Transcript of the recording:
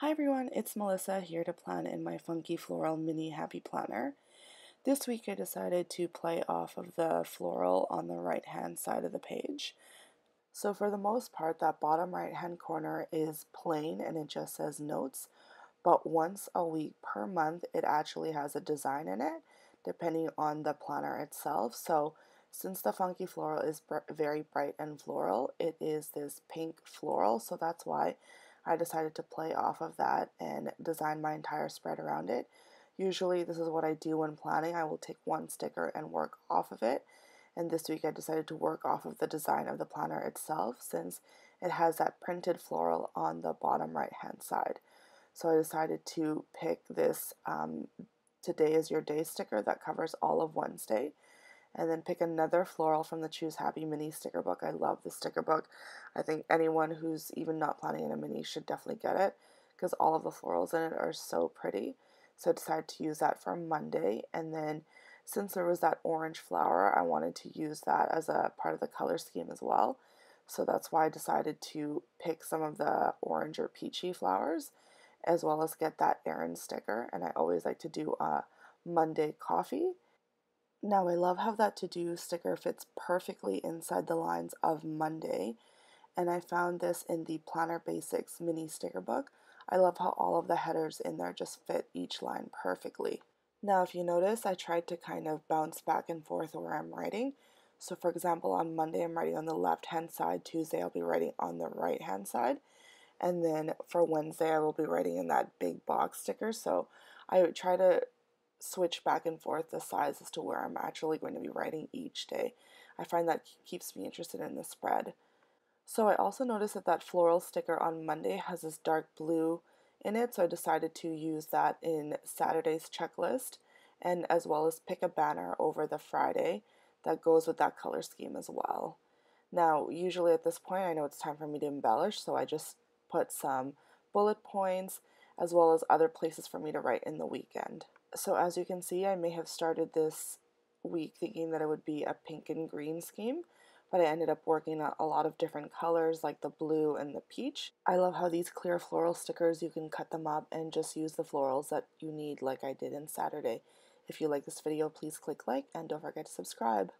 Hi everyone, it's Melissa here to plan in my Funky Floral Mini Happy Planner. This week I decided to play off of the floral on the right hand side of the page. So for the most part that bottom right hand corner is plain and it just says notes, but once a week per month it actually has a design in it depending on the planner itself. So since the Funky Floral is very bright and floral, it is this pink floral, so that's why I decided to play off of that and design my entire spread around it. Usually this is what I do when planning. I will take one sticker and work off of it. And this week I decided to work off of the design of the planner itself since it has that printed floral on the bottom right hand side. So I decided to pick this um, Today is Your Day sticker that covers all of Wednesday and then pick another floral from the Choose Happy mini sticker book. I love the sticker book. I think anyone who's even not planning in a mini should definitely get it because all of the florals in it are so pretty. So I decided to use that for Monday and then since there was that orange flower, I wanted to use that as a part of the color scheme as well. So that's why I decided to pick some of the orange or peachy flowers as well as get that Erin sticker. And I always like to do a Monday coffee now I love how that to-do sticker fits perfectly inside the lines of Monday and I found this in the Planner Basics mini sticker book. I love how all of the headers in there just fit each line perfectly. Now if you notice I tried to kind of bounce back and forth where I'm writing. So for example on Monday I'm writing on the left hand side, Tuesday I'll be writing on the right hand side and then for Wednesday I will be writing in that big box sticker so I try to switch back and forth the size as to where I'm actually going to be writing each day. I find that keeps me interested in the spread. So I also noticed that that floral sticker on Monday has this dark blue in it, so I decided to use that in Saturday's checklist and as well as pick a banner over the Friday that goes with that color scheme as well. Now, usually at this point, I know it's time for me to embellish, so I just put some bullet points as well as other places for me to write in the weekend so as you can see, I may have started this week thinking that it would be a pink and green scheme, but I ended up working a lot of different colors like the blue and the peach. I love how these clear floral stickers, you can cut them up and just use the florals that you need like I did in Saturday. If you like this video, please click like and don't forget to subscribe.